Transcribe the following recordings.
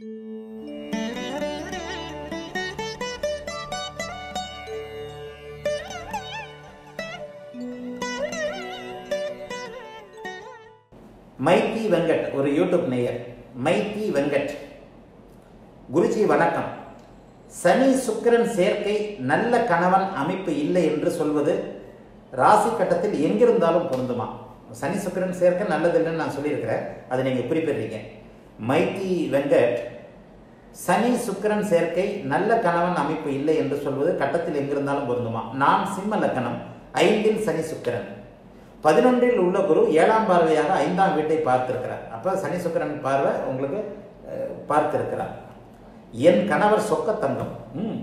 மைத்தி வெங்கட் ஒரு யூடியூப் நேயர். மைத்தி வெங்கட். குருஜி வணக்கம். சனி சுக்கிரன் சேர்க்கை நல்ல கணவன் அமைப்பு இல்லை என்று சொல்வது ராசி கட்டத்தில் எங்கிருந்தாலும் பொருந்துமா? சனி சுக்கிரன் சேர்க்கை நல்லதில்லைன்னு நான் சொல்லியிருக்கிறேன். அதை நீங்கள் குறிப்பிடுறீங்க. மைத்தி வெங்கட் சனி சுக்கிரன் சேர்க்கை நல்ல கணவன் அமைப்பு இல்லை என்று சொல்வது கட்டத்தில் எங்கிருந்தாலும் பொருந்துமா? நான் சிம்ம லக்கணம் ஐந்தில் சனி சுக்கிரன். பதினொன்றில் உள்ள குரு ஏழாம் பார்வையாக ஐந்தாம் வீட்டை பார்த்திருக்கிறார். அப்போ சனி சுக்கிரன் பார்வை உங்களுக்கு பார்த்திருக்கிறார். என் கணவர் சொக்க தங்கம் ம்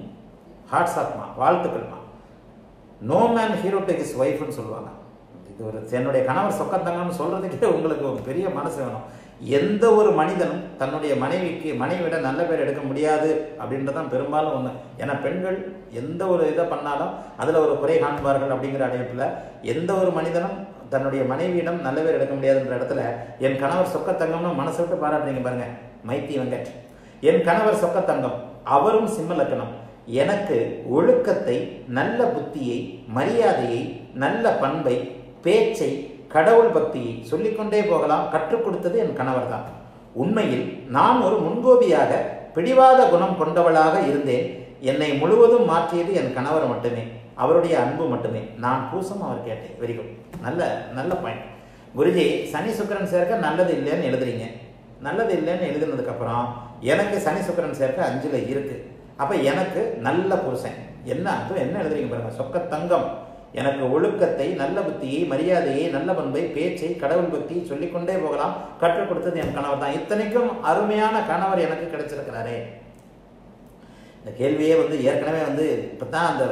ஹாட்ஸ் ஆத்மா வாழ்த்துக்கள்மா. No man hero take is ஒய்ஃப்னு சொல்லுவாங்க. ஒரு என்னுடைய கணவர் சொக்கத்தங்கன்னு சொல்கிறதுக்கே உங்களுக்கு ஒரு பெரிய மனசு வேணும். எந்த ஒரு மனிதனும் தன்னுடைய மனைவிக்கு மனைவிட நல்ல பேர் எடுக்க முடியாது அப்படின்றதான் பெரும்பாலும் ஒன்று ஏன்னா பெண்கள் எந்த ஒரு இதை பண்ணாலும் அதில் ஒரு குறை காண்பார்கள் அப்படிங்கிற அடைப்பில் எந்த ஒரு மனிதனும் தன்னுடைய மனைவியிடம் நல்ல பேர் எடுக்க முடியாதுன்ற இடத்துல என் கணவர் சொக்கத்தங்கம்னு மனசு விட்டு பாராட்டுறீங்க பாருங்க. மைத்தி வெங்கட். என் கணவர் சொக்கத்தங்கம் அவரும் சிம்ம லக்கணம். எனக்கு ஒழுக்கத்தை நல்ல புத்தியை மரியாதையை நல்ல பண்பை பேச்சை கடவுள் பக்தியை சொல்லிக்கொண்டே போகலாம் கற்றுக் கொடுத்தது என் கணவர் தான் உண்மையில் நான் ஒரு முன்கோபியாக பிடிவாத குணம் கொண்டவளாக இருந்தேன். என்னை முழுவதும் மாற்றியது என் கணவர் மட்டுமே. அவருடைய அன்பு மட்டுமே. நான் பூசம் அவர் கேட்டேன். வெரி குட் நல்ல நல்ல பாயிண்ட் குருஜி சனி சுக்கிரன் சேர்க்க நல்லது இல்லைன்னு எழுதுறீங்க. நல்லது இல்லைன்னு எழுதுனதுக்கப்புறம் எனக்கு சனி சுக்கிரன் சேர்க்க அஞ்சில் இருக்குது அப்போ எனக்கு நல்ல புருஷன். என்ன அர்த்தம்? என்ன எழுதுறீங்க பாருங்கள் சொக்க தங்கம் எனக்கு ஒழுக்கத்தை நல்ல புத்தியை மரியாதையை நல்ல பண்பை பேச்சை கடவுள் பக்தியை சொல்லிக்கொண்டே போகலாம். கற்றுக் கொடுத்தது என் கணவர் தான். இத்தனைக்கும் அருமையான கணவர் எனக்கு கிடைச்சிருக்கிறாரே. இந்த கேள்வியே வந்து ஏற்கனவே வந்து இப்போ தான் அந்த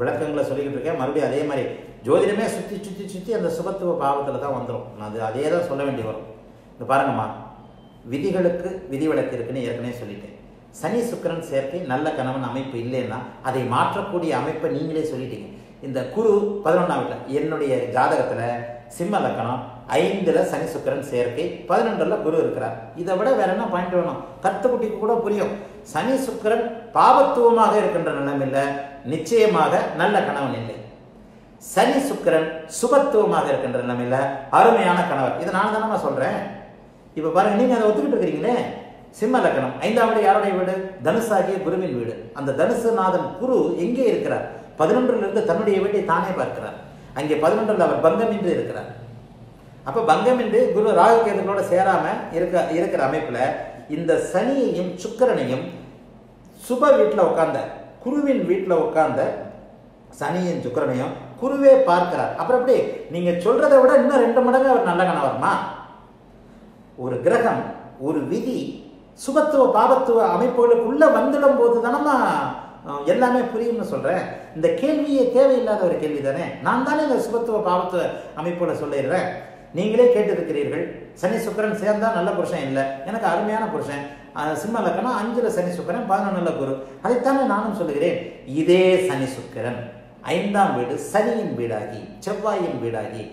விளக்கங்களை சொல்லிக்கிட்டு இருக்கேன். மறுபடியும் அதே மாதிரி ஜோதிடமே சுற்றி சுற்றி சுற்றி அந்த சுபத்துவ பாவத்தில் தான் வந்துடும் நான் அது அதே தான் சொல்ல வேண்டி வரும். இந்த பாருங்கம்மா. விதிகளுக்கு விதிவிலக்கு இருக்குன்னு ஏற்கனவே சொல்லிட்டேன். சனி சுக்கிரன் சேர்க்கை நல்ல கணவன் அமைப்பு இல்லைன்னா அதை மாற்றக்கூடிய அமைப்பை நீங்களே சொல்லிட்டீங்க. இந்த குரு பதினொன்றாம் வீட்டில் என்னுடைய ஜாதகத்தில் சிம்ம லக்கணம் ஐந்தில் சனி சுக்கிரன் சேர்க்கை பதினொன்றில் குரு இருக்கிறார். இதை விட வேற என்ன பாயிண்ட் வேணும்? கத்துக்குட்டிக்கு கூட புரியும். சனி சுக்கிரன் பாவத்துவமாக இருக்கின்ற நிலைமையில நிச்சயமாக நல்ல கணவன் இல்லை. சனி சுக்கிரன் சுபத்துவமாக இருக்கின்ற நிலைமையில அருமையான கணவர் இதை நான் தானே சொல்கிறேன் இப்போ பாருங்க நீங்கள் அதை ஒத்துக்கிட்டு இருக்கிறீங்களே? சிம்ம லக்கணம். ஐந்தாம் வீடு யாருடைய வீடு? தனுசாகிய குருவின் வீடு. அந்த தனுசுநாதன் குரு எங்கே இருக்கிறார்? பதினொன்றிலிருந்து தன்னுடைய வீட்டை தானே பார்க்கிறார். அங்கே பதினொன்றில் அவர் பங்கமின்றி இருக்கிறார். அப்போ பங்கம் என்று குரு ராகு சேராமல் இருக்க இருக்கிற அமைப்பில் இந்த சனியையும் சுக்கிரனையும் சுப வீட்டில் உட்கார்ந்த குருவின் வீட்டில் உட்கார்ந்த சனியின் சுக்கிரனையும் குருவே பார்க்கிறார். அப்புறம் எப்படி நீங்கள் சொல்றதை விட இன்னும் ரெண்டு மடங்கு அவர் நல்ல கணவர்மா ஒரு கிரகம் ஒரு விதி சுபத்துவ பாபத்துவ அமைப்புகளுக்குள்ள வந்துடும் போது தானம்மா எல்லாமே புரியும்னு சொல்கிறேன் இந்த கேள்வியே தேவையில்லாத ஒரு கேள்வி தானே நான் தானே இந்த சுபத்துவ பாவத்துவ அமைப்போட சொல்லிடுறேன். நீங்களே கேட்டிருக்கிறீர்கள். சனி சுக்கிரன் சேர்ந்தா நல்ல புருஷன் இல்லை. எனக்கு அருமையான புருஷன். சிம்ம லக்கணம் அஞ்சுல சனி சுக்கரன் பதினொன்னுல குரு. அதைத்தானே நானும் சொல்லுகிறேன். இதே சனி சுக்கிரன் ஐந்தாம் வீடு சனியின் வீடாகி செவ்வாயின் வீடாகி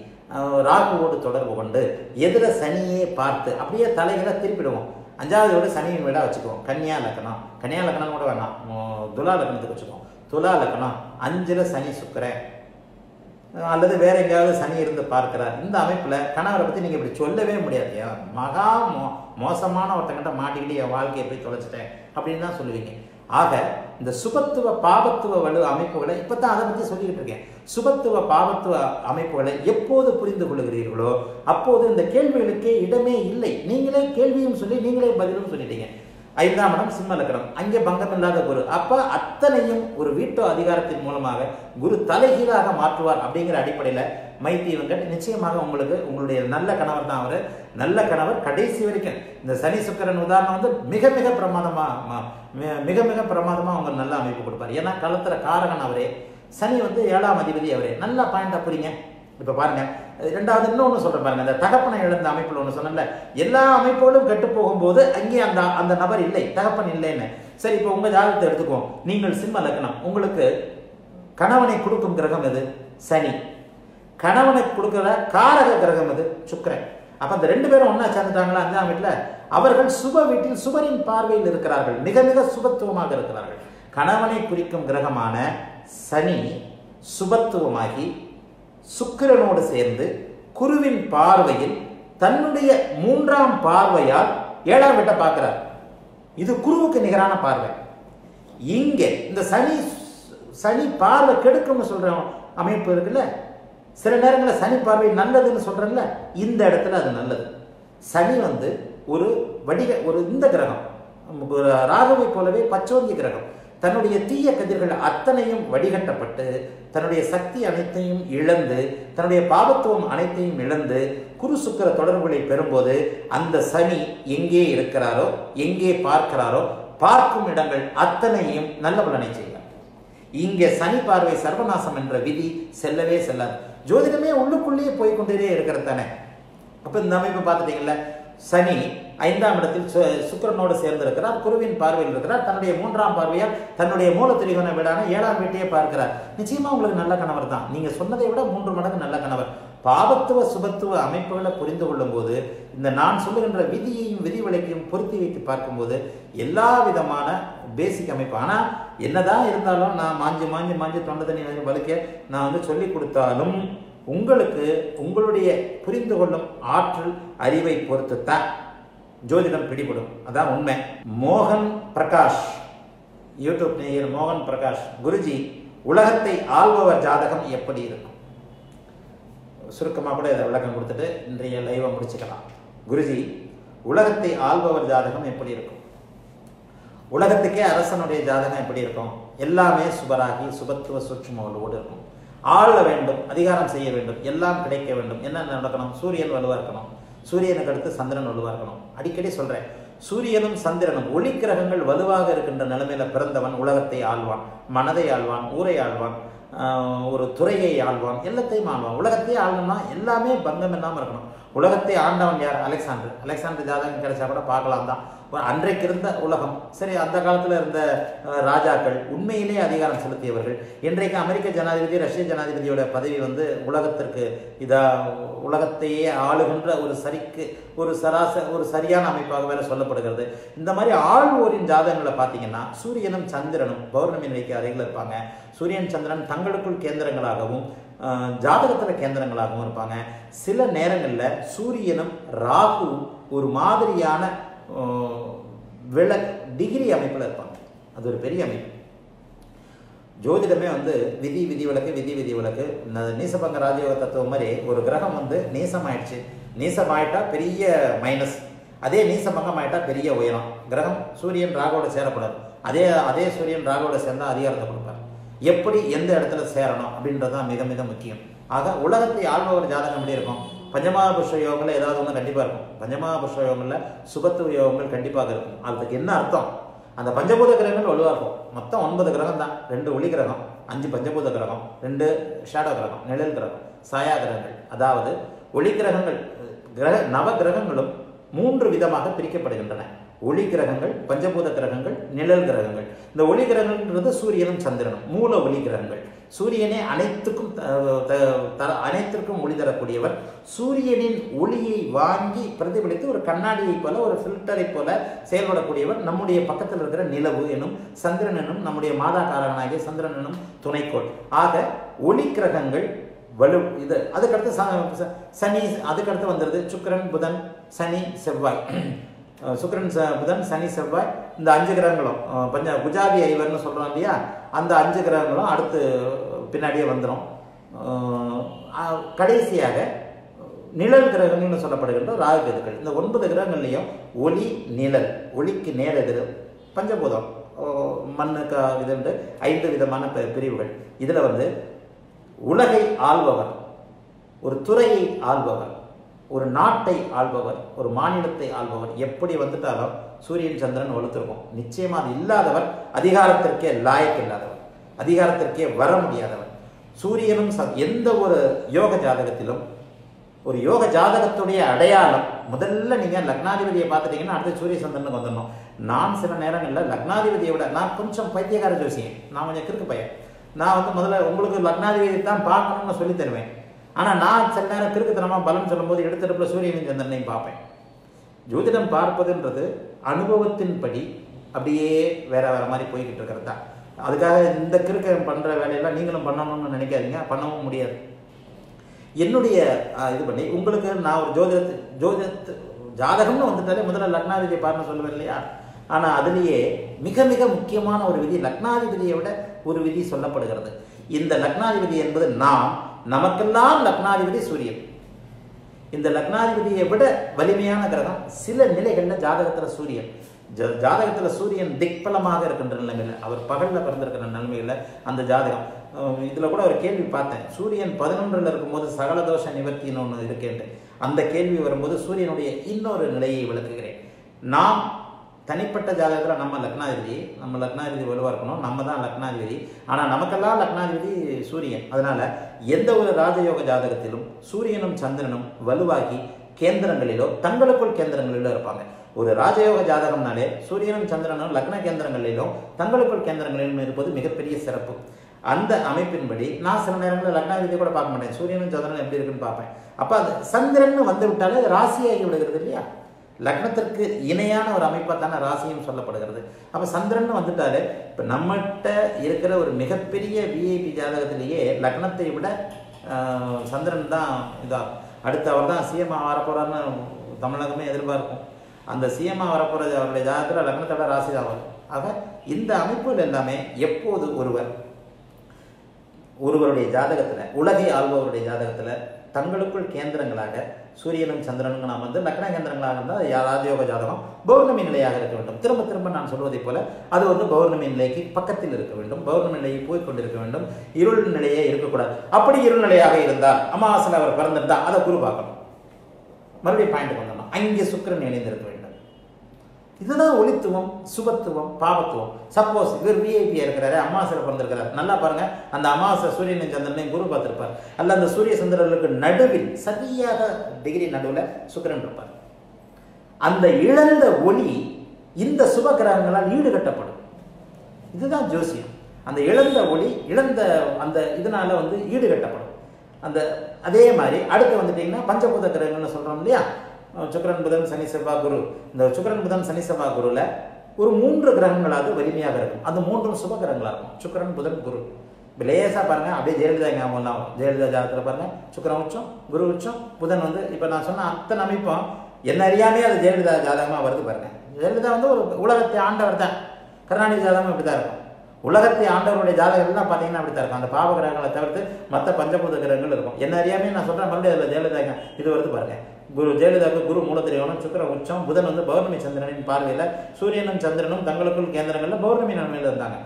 ராகுவோடு தொடர்பு கொண்டு எதிர சனியே பார்த்து அப்படியே தலைகளை திருப்பிடுவோம். அஞ்சாவது வீடு சனியின் வீடாக வச்சுக்குவோம் கன்னியா லக்கணம். கன்னியா லக்கணம் கூட வேணாம். துலா லக்கணத்துக்கு வச்சுக்குவோம் துலா லக்கணம். அஞ்சில் சனி சுக்கரன். அல்லது வேற எங்கேயாவது சனி இருந்து பார்க்கிறார். இந்த அமைப்பில் கணவரை பற்றி நீங்கள் இப்படி சொல்லவே முடியாது. ஏன்? மகா மோ மோசமான ஒருத்தங்கிட்ட மாட்டிக்கிட்டு என் வாழ்க்கையை போய் தொலைச்சிட்டேன் அப்படின்னு தான் சொல்லுவீங்க. ஆக இந்த சுபத்துவ பாபத்துவ வலு அமைப்புகளை இப்பதான் அதை பற்றி சொல்லிக்கிட்டு இருக்கேன். சுபத்துவ பாபத்துவ அமைப்புகளை எப்போது புரிந்து கொள்கிறீர்களோ அப்போது இந்த கேள்விகளுக்கே இடமே இல்லை. நீங்களே கேள்வியும் சொல்லி நீங்களே பதிலும் சொல்லிட்டீங்க. ஐந்தாம் இடம் சிம்ம லக்கணம் அங்கே பங்கம் இல்லாத குரு. அப்ப அத்தனையும் ஒரு வீட்டோ அதிகாரத்தின் மூலமாக குரு தலைகீழாக மாற்றுவார் அப்படிங்கிற அடிப்படையில மைத்தி வெங்கட் நிச்சயமாக உங்களுக்கு உங்களுடைய நல்ல கணவர் தான் அவரு. நல்ல கணவர் கடைசி வரைக்கும். இந்த சனி சுக்கரன் உதாரணம் வந்து மிக மிக பிரமாதமா ம- மிக மிக பிரமாதமா அவங்க நல்ல அமைப்பு கொடுப்பார். ஏன்னா களத்துல காரகன் அவரே. சனி வந்து ஏழாம் அதிபதி அவரே. நல்லா பாயிண்டா புரியுங்க. இப்போ பாருங்க. ரெண்டாவது இன்னொன்று சொல்கிறேன் பாருங்க. இந்த தகப்பனை இழந்த அமைப்பில் ஒன்று சொன்னேன்ல. எல்லா அமைப்புகளும் கெட்டு போகும்போது அங்கே அந்த அந்த நபர் இல்லை. தகப்பன் இல்லைன்னு. சரி இப்போ உங்கள் ஜாதகத்தை எடுத்துக்குவோம். நீங்கள் சிம்ம லக்னம். உங்களுக்கு கணவனை கொடுக்கும் கிரகம் எது? சனி. கணவனை கொடுக்குற காரக கிரகம் எது? சுக்கரன். அப்போ அந்த ரெண்டு பேரும் ஒன்றா சேர்ந்துட்டாங்களா? அஞ்சாம் வீட்டில் அவர்கள் சுப வீட்டில் சுபரின் பார்வையில் இருக்கிறார்கள். மிக மிக சுபத்துவமாக இருக்கிறார்கள். கணவனை குறிக்கும் கிரகமான சனி சுபத்துவமாகி சுக்கிரனோடு சேர்ந்து குருவின் பார்வையில் தன்னுடைய மூன்றாம் பார்வையால் ஏழாம் வீட்டை பார்க்கிறார். இது குருவுக்கு நிகரான பார்வை. இங்கே இந்த சனி சனி பார்வை கெடுக்கும்னு சொல்ற அமைப்பு இருக்குல்ல? சில நேரங்களில் சனி பார்வை நல்லதுன்னு சொல்றேன்ல இந்த இடத்துல அது நல்லது. சனி வந்து ஒரு வடிக ஒரு இந்த கிரகம் ராகுவை போலவே பச்சோந்தி கிரகம். தன்னுடைய தீய கதிர்கள் அத்தனையும் வடிகட்டப்பட்டு தன்னுடைய சக்தி அனைத்தையும் இழந்து தன்னுடைய பாபத்துவம் அனைத்தையும் இழந்து குரு சுக்கிர தொடர்புகளை பெறும்போது அந்த சனி எங்கே இருக்கிறாரோ எங்கே பார்க்கிறாரோ பார்க்கும் இடங்கள் அத்தனையும் நல்ல பலனை செய்வார் இங்கே சனி பார்வை சர்வநாசம் என்ற விதி செல்லவே செல்லாது. ஜோதிடமே உள்ளுக்குள்ளேயே போய்க்கொண்டே இருக்கிறது தானே? அப்போ இந்த அமைப்பு பார்த்துட்டீங்களா சனி ஐந்தாம் இடத்தில் சு- சுக்கிரனோடு குருவின் பார்வையில் இருக்கிறார். தன்னுடைய மூன்றாம் பார்வையால் தன்னுடைய மூல திரிகோண வீடான ஏழாம் வீட்டையே பார்க்கிறார். நிச்சயமா உங்களுக்கு நல்ல கணவர் தான். நீங்க சொன்னதை விட மூன்று மடங்கு நல்ல கணவர். பாவத்துவ சுபத்துவ அமைப்புகளை புரிந்து கொள்ளும் போது இந்த நான் சொல்லுகின்ற விதியையும் விதி விலக்கையும் பொருத்தி வைத்து பார்க்கும்போது எல்லா விதமான பேசிக் அமைப்பு. ஆனால் என்னதான் இருந்தாலும் நான் மாஞ்சி மாஞ்சி மாஞ்சி தொண்டை தண்ணி நான் வந்து சொல்லி கொடுத்தாலும் உங்களுக்கு உங்களுடைய புரிந்து கொள்ளும் ஆற்றல் அறிவை பொறுத்துத்தான் ஜோதிடம் பிடிபடும். அதான் உண்மை. மோகன் பிரகாஷ். யூடியூப் நேயர் மோகன் பிரகாஷ். குருஜி உலகத்தை ஆள்பவர் ஜாதகம் எப்படி இருக்கும்? சுருக்கமாக கூட இதை விளக்கம் கொடுத்துட்டு இன்றைய லைவை முடிச்சுக்கலாம். குருஜி உலகத்தை ஆள்பவர் ஜாதகம் எப்படி இருக்கும்? உலகத்துக்கே அரசனுடைய ஜாதகம் எப்படி இருக்கும்? எல்லாமே சுபராகி சுபத்துவ சூட்சுமங்களோடு இருக்கும். ஆள வேண்டும் அதிகாரம் செய்ய வேண்டும் எல்லாம் கிடைக்க வேண்டும். என்ன நடக்கணும்? சூரியன் வலுவா இருக்கணும். சூரியனுக்கு அடுத்து சந்திரன் வலுவா இருக்கணும். அடிக்கடி சொல்றேன் சூரியனும் சந்திரனும் ஒளி கிரகங்கள் வலுவாக இருக்கின்ற நிலைமையில பிறந்தவன் உலகத்தை ஆழ்வான் மனதை ஆழ்வான் ஊரை ஆழ்வான் ஒரு துறையை ஆழ்வான் எல்லாத்தையும் ஆள்வான். உலகத்தையே ஆளணும்னா எல்லாமே பங்கம் இல்லாமல் இருக்கணும். உலகத்தை ஆண்டவன் யார்? அலெக்சாண்டர். அலெக்சாண்டர் ஜாதகம் கிடைச்சா கூட பார்க்கலாம் தான். ஒரு அன்றைக்கு இருந்த உலகம் சரி அந்த காலத்தில் இருந்த ராஜாக்கள் உண்மையிலேயே அதிகாரம் செலுத்தியவர்கள். இன்றைக்கு அமெரிக்க ஜனாதிபதி ரஷ்ய ஜனாதிபதியோட பதவி வந்து உலகத்திற்கு இதா உலகத்தையே ஆளுகின்ற ஒரு சரிக்கு ஒரு சராச ஒரு சரியான அமைப்பாக வேற சொல்லப்படுகிறது. இந்த மாதிரி ஆழ்வோரின் ஜாதகங்களை பார்த்தீங்கன்னா சூரியனும் சந்திரனும் பௌர்ணமி நிலைக்கு அருகில் இருப்பாங்க. சூரியன் சந்திரன் தங்களுக்குள் கேந்திரங்களாகவும் ஜாதகத்தில் கேந்திரங்களாகவும் இருப்பாங்க. சில நேரங்களில் சூரியனும் ராகு ஒரு மாதிரியான விள டிகிரி அமைப்பில் இருப்பாங்க. அது ஒரு பெரிய அமைப்பு. ஜோதிடமே வந்து விதி விதி விலக்கு விதி விதி விலக்கு இந்த நீசபங்க ராஜயோக தத்துவம் மாதிரி ஒரு கிரகம் வந்து நீசமாயிடுச்சு. நீசமாயிட்டா பெரிய மைனஸ் அதே நீசபங்கம் ஆயிட்டா பெரிய உயரம். கிரகம் சூரியன் ராகோட சேரக்கூடாது. அதே அதே சூரியன் ராகோட சேர்ந்தா அதிகாரத்தை கொடுப்பார். எப்படி எந்த இடத்துல சேரணும் அப்படின்றது தான் மிக மிக முக்கியம். ஆக உலகத்தை ஆள்பவர் ஜாதகம் எப்படி இருக்கும்? பஞ்சமாபுஷ யோகங்களில் ஏதாவது ஒன்று கண்டிப்பாக இருக்கும். பஞ்சமாபுஷ யோகங்களில் சுபத்துவ யோகங்கள் கண்டிப்பாக இருக்கும். அதுக்கு என்ன அர்த்தம்? அந்த பஞ்சபூத கிரகங்கள் வலுவாக இருக்கும். மொத்தம் ஒன்பது கிரகம் தான். ரெண்டு ஒளி கிரகம் அஞ்சு பஞ்சபூத கிரகம் ரெண்டு ஷேடோ கிரகம் நிழல் கிரகம் சாயா கிரகங்கள். அதாவது ஒளி கிரகங்கள் கிரக நவ கிரகங்களும் மூன்று விதமாக பிரிக்கப்படுகின்றன. ஒளி கிரகங்கள் பஞ்சபூத கிரகங்கள் நிழல் கிரகங்கள். இந்த ஒளி கிரகங்கள்ன்றது சூரியனும் சந்திரனும். மூல ஒளி கிரகங்கள். சூரியனே அனைத்துக்கும் த- த- அனைத்திற்கும் ஒளி தரக்கூடியவர். சூரியனின் ஒளியை வாங்கி பிரதிபலித்து ஒரு கண்ணாடியை போல ஒரு ஃபில்டரை போல செயல்படக்கூடியவர் நம்முடைய பக்கத்தில் இருக்கிற நிலவு எனும் சந்திரன் எனும் நம்முடைய மாதா காரகனாகிய சந்திரன் எனும் துணைக்கோள். ஆக ஒளி கிரகங்கள் வலு இது அதுக்கடுத்து ச- சனி அதுக்கடுத்து வந்துடுது சுக்கரன் புதன் சனி செவ்வாய். சுக்கிரன் ச- புதன் சனி செவ்வாய் இந்த அஞ்சு கிரகங்களும் பஞ்சா பஞ்ச குஜாதி ஐவர்னு சொல்கிறோம் இல்லையா? அந்த அஞ்சு கிரகங்களும் அடுத்து பின்னாடியே வந்துடும் கடைசியாக நிழல் கிரகங்கள்னு சொல்லப்படுகின்ற ராகு கேதுக்கள். இந்த ஒன்பது கிரகங்கள்லையும் ஒளி நிழல் ஒளிக்கு நேரெதிர் பஞ்சபூதம் மண்ணுக்கு இதுண்டு ஐந்து விதமான பிரிவுகள். இதில் வந்து உலகை ஆள்பவர் ஒரு துறையை ஆள்பவர். ஒரு நாட்டை ஆள்பவர் ஒரு மாநிலத்தை ஆள்பவர் எப்படி வந்துட்டாலும் சூரியன் சந்திரன் வலுத்திருக்கும். நிச்சயமாக அது இல்லாதவர் அதிகாரத்திற்கே லாயக் இல்லாதவர். அதிகாரத்திற்கே வர முடியாதவர். சூரியனும் ச- எந்த ஒரு யோக ஜாதகத்திலும் ஒரு யோக ஜாதகத்துடைய அடையாளம் முதல்ல நீங்கள் லக்னாதிபதியை பார்த்துட்டீங்கன்னா அடுத்து சூரிய சந்திரனுக்கு வந்துடணும். நான் சில நேரங்களில் லக்னாதிபதியை விட நான் கொஞ்சம் பைத்தியகார ஜோசியன். நான் கொஞ்சம் கிறுக்கு பையன். நான் வந்து முதல்ல உங்களுக்கு லக்னாதிபதி தான் பார்க்கணும்னு சொல்லி தருவேன். ஆனால் நான் சில நேரம் திருக்குத்தனமாக பலம் சொல்லும்போது எடுத்தடுப்பில் சூரியனையும் சந்திரனையும் பார்ப்பேன். ஜோதிடம் பார்ப்பதுன்றது அனுபவத்தின்படி அப்படியே வேற வேற மாதிரி போய்கிட்டு இருக்கிறது. தான் அதுக்காக இந்த கிறுக்க பண்ணுற வேலையெல்லாம் நீங்களும் பண்ணணும்னு நினைக்காதீங்க. பண்ணவும் முடியாது. என்னுடைய இது பண்ணி உங்களுக்கு நான் ஒரு ஜோதிடத்து ஜோதிடத்து ஜாதகம்னு வந்துட்டாலே முதல்ல லக்னாதிபதி பாருன்னு சொல்லுவேன் இல்லையா? ஆனால் அதுலேயே மிக மிக முக்கியமான ஒரு விதி லக்னாதிபதியை விட ஒரு விதி சொல்லப்படுகிறது. இந்த லக்னாதிபதி என்பது நாம் நமக்கெல்லாம் லக்னாதிபதி சூரியன். இந்த லக்னாதிபதியை விட வலிமையான கிரகம் சில நிலைகளில் ஜாதகத்தில் சூரியன். ஜ- ஜாதகத்தில் சூரியன் திக்பலமாக இருக்கின்ற நிலைமையில் அவர் பகலில் பிறந்திருக்கிற நிலைமையில் அந்த ஜாதகம். இதில் கூட ஒரு கேள்வி பார்த்தேன். சூரியன் பதினொன்றில் இருக்கும்போது சகல தோஷ நிவர்த்தின்னு ஒன்று இருக்கேன்ட்டு அந்த கேள்வி வரும்போது சூரியனுடைய இன்னொரு நிலையை விளக்குகிறேன். நாம் தனிப்பட்ட ஜாதகத்தில் நம்ம லக்னாதிபதி நம்ம லக்னாதிபதி வலுவாக இருக்கணும். நம்ம தான் லக்னாதிபதி. ஆனால் நமக்கெல்லாம் லக்னாதிபதி சூரியன். அதனால் எந்த ஒரு ராஜயோக ஜாதகத்திலும் சூரியனும் சந்திரனும் வலுவாகி கேந்திரங்களிலோ தங்களுக்குள் கேந்திரங்களிலோ இருப்பாங்க. ஒரு ராஜயோக ஜாதகம்னாலே சூரியனும் சந்திரனும் லக்ன கேந்திரங்களிலும் தங்களுக்குள் கேந்திரங்களிலும் இருப்பது மிகப்பெரிய சிறப்பு. அந்த அமைப்பின்படி நான் சில நேரங்களில் லக்னாதிபதி கூட பார்க்க மாட்டேன். சூரியனும் சந்திரனும் எப்படி இருக்குன்னு பார்ப்பேன். அப்போ அது சந்திரன் வந்து விட்டாலே ராசியாகி விடுகிறது இல்லையா? லக்னத்திற்கு இணையான ஒரு அமைப்பாக தானே ராசியும் சொல்லப்படுகிறது. அப்போ சந்திரன் வந்துட்டாரு. இப்போ நம்மகிட்ட இருக்கிற ஒரு மிகப்பெரிய விஐபி ஜாதகத்திலேயே லக்னத்தை விட சந்திரன் தான் இதாக அடுத்து அவர் தான் சிஎம்மா வரப்போகிறான்னு தமிழகமே எதிர்பார்க்கும். அந்த சிஎம் வரப்போகிற அவருடைய ஜாதகத்தில் லக்னத்தோட ராசி தான் வரும் ஆக இந்த அமைப்புகள் எல்லாமே எப்போது ஒருவர் ஒருவருடைய ஜாதகத்தில் உலகை ஆள்பவருடைய ஜாதகத்தில் தங்களுக்குள் கேந்திரங்களாக சூரியனும் சந்திரனும் நாம் வந்து லக்ன கேந்திரங்களாக இருந்தால் அது ராஜயோக ஜாதகம் பௌர்ணமி நிலையாக இருக்க வேண்டும். திரும்ப திரும்ப நான் சொல்வதைப் போல அது வந்து பௌர்ணமி நிலைக்கு பக்கத்தில் இருக்க வேண்டும். பௌர்ணமி நிலையை போய் கொண்டிருக்க வேண்டும். இருள் நிலையே இருக்கக்கூடாது. அப்படி இருள் நிலையாக இருந்தால் அமாவாசையில் அவர் பிறந்திருந்தால் அதை குரு பார்க்கணும். மறுபடியும் பாயிண்ட் பண்ணணும். அங்கே சுக்கிரன் இணைந்திருக்க வேண்டும் இதுதான் ஒளித்துவம் சுபத்துவம் பாவத்துவம். சப்போஸ் இவர் விஐபியாக இருக்கிறாரு அமாவாசையில் பிறந்திருக்கிறார். நல்லா பாருங்க. அந்த அமாவாசை சூரியன் சந்திரனையும் குரு பார்த்துருப்பார். அல்ல அந்த சூரிய சந்திரர்களுக்கு நடுவில் சரியாக டிகிரி நடுவில் சுக்கரன் இருப்பார். அந்த இழந்த ஒளி இந்த சுப கிரகங்களால் ஈடுகட்டப்படும். இதுதான் ஜோசியம். அந்த இழந்த ஒளி இழந்த அந்த இதனால வந்து ஈடுகட்டப்படும். அந்த அதே மாதிரி அடுத்து வந்துட்டீங்கன்னா பஞ்சபூத கிரகங்கள்னு சொல்கிறோம் இல்லையா? சுக்கரன் புதன் சனி செவ்வாய் குரு. இந்த சுக்கிரன் புதன் சனி செவ்வாய் குருவில் ஒரு மூன்று கிரகங்களாவது வலிமையாக இருக்கும். அந்த மூன்றும் சுப கிரகங்களாக இருக்கும். சுக்கரன் புதன் குரு. இப்போ லேசாக பாருங்க அப்படியே ஜெயலலிதா ஞாபகம் வரும். ஜெயலலிதா ஜாதகத்தில் பாருங்க சுக்கரன் உச்சம் குரு உச்சம் புதன் வந்து இப்போ நான் சொன்ன அத்தனை அமைப்பும் என்ன அறியாமே அது ஜெயலலிதா ஜாதகமாக வருது பாருங்க. ஜெயலலிதா வந்து ஒரு உலகத்தை ஆண்டவர் தான். கருணாநிதி ஜாதகம் இப்படி தான் இருக்கும். உலகத்தை ஆண்டவருடைய ஜாதகம் எல்லாம் பார்த்தீங்கன்னா அப்படி தான் இருக்கும். அந்த பாவ கிரகங்களை தவிர்த்து மற்ற பஞ்சபூத கிரகங்கள் இருக்கும். என்ன அறியாமே நான் சொல்கிறேன் மறுபடியும் அதில் ஜெயலலிதா இது வருது பாருங்க. குரு ஜெயலலிதாவுக்கு குரு மூலத்திரையோனம் சுக்கர உச்சம் புதன் வந்து பௌர்ணமி சந்திரனின் பார்வையில் சூரியனும் சந்திரனும் தங்களுக்குள் கேந்திரங்களில் பௌர்ணமி நன்மையில் இருந்தாங்க.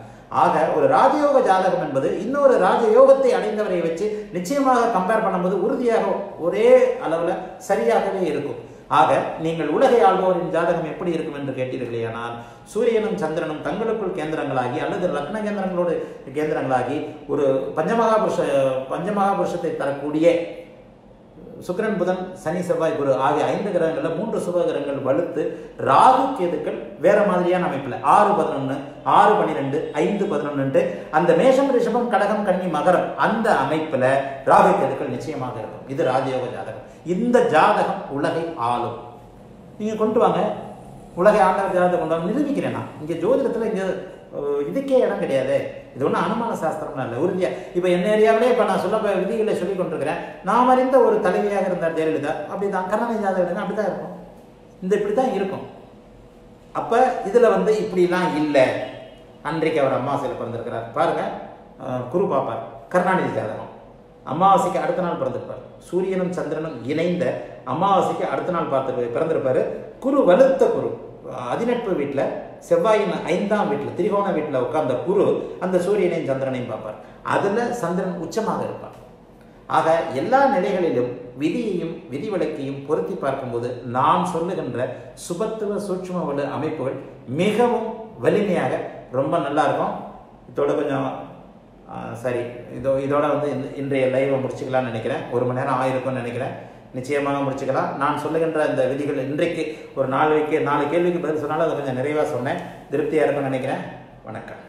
ஆக ஒரு ராஜயோக ஜாதகம் என்பது இன்னொரு ராஜயோகத்தை அடைந்தவரை வச்சு நிச்சயமாக கம்பேர் பண்ணும்போது உறுதியாக ஒரே அளவில் சரியாகவே இருக்கும். ஆக நீங்கள் உலகை ஆள்பவரின் ஜாதகம் எப்படி இருக்கும் என்று கேட்டீர்களேயானால் சூரியனும் சந்திரனும் தங்களுக்குள் கேந்திரங்களாகி அல்லது லக்ன கேந்திரங்களோடு கேந்திரங்களாகி ஒரு பஞ்சமகாபுருஷ பஞ்சமகாபுருஷத்தை தரக்கூடிய சுக்கரன் புதன் சனி செவ்வாய் குரு ஆகிய ஐந்து கிரகங்களில் மூன்று சுபகிரகங்கள் வலுத்து ராகு கேதுக்கள் வேற மாதிரியான அமைப்பில். ஆறு பதினொன்று ஆறு பன்னிரெண்டு ஐந்து பதினொன்னு அந்த மேஷம் ரிஷபம் கடகம் கன்னி மகரம் அந்த அமைப்பில் ராகு கேதுக்கள் நிச்சயமாக இருக்கும். இது ராஜயோக ஜாதகம். இந்த ஜாதகம் உலகை ஆளும். நீங்கள் கொண்டு வாங்க. உலகை ஆண்டவர் ஜாதகத்தை கொண்டு வந்து நிரூபிக்கிறேன் நான். இங்கே ஜோதிடத்தில் இங்கே இதுக்கே இடம் கிடையாது. இது ஒன்றும் அனுமான சாஸ்திரம்லாம் இல்லை உறுதியா. இப்போ என்ன ஏரியாவிலே இப்போ நான் சொல்ல விதிகளை சொல்லி கொண்டிருக்கிறேன். நாம் அறிந்த ஒரு தலைவியாக இருந்தார் ஜெயலலிதா. அப்படிதான் கருணாநிதி ஜாதகம் அப்படி தான் இருக்கும். இந்த இப்படி தான் இருக்கும். அப்போ இதில் வந்து இப்படிலாம் இல்லை. அன்றைக்கு அவர் அமாவாசையில் பிறந்திருக்கிறார். பாருங்க குரு பாப்பார் கருணாநிதி ஜாதகம். அமாவாசைக்கு அடுத்த நாள் பிறந்திருப்பார். சூரியனும் சந்திரனும் இணைந்த அமாவாசைக்கு அடுத்த நாள் பார்த்து பிறந்திருப்பார். குரு வலுத்த குரு. அதிநட்பு வீட்டில் செவ்வாயின் ஐந்தாம் வீட்டில் திரிகோண வீட்டில் உட்கார்ந்த குரு அந்த சூரியனையும் சந்திரனையும் பார்ப்பார். அதில் சந்திரன் உச்சமாக இருப்பார். ஆக எல்லா நிலைகளிலும் விதியையும் விதிவிலக்கையும் பொருத்தி பார்க்கும்போது நாம் சொல்லுகின்ற சுபத்துவ சூட்சும வலு அமைப்புகள் மிகவும் வலிமையாக ரொம்ப நல்லா இருக்கும் இதோட கொஞ்சம் சரி இதோ இதோட வந்து இந்த- இன்றைய லைவை முடிச்சுக்கலாம்னு நினைக்கிறேன். ஒரு மணி நேரம் ஆயிருக்கும்னு நினைக்கிறேன். நிச்சயமாக முடிச்சுக்கலாம். நான் சொல்லுகின்ற இந்த விதிகள் இன்றைக்கு ஒரு நாலு நாலு கேள்விக்கு பதில் சொன்னாலும் அதை கொஞ்சம் நிறைவாக சொன்னேன். திருப்தியாக இருக்கும்னு நினைக்கிறேன். வணக்கம்.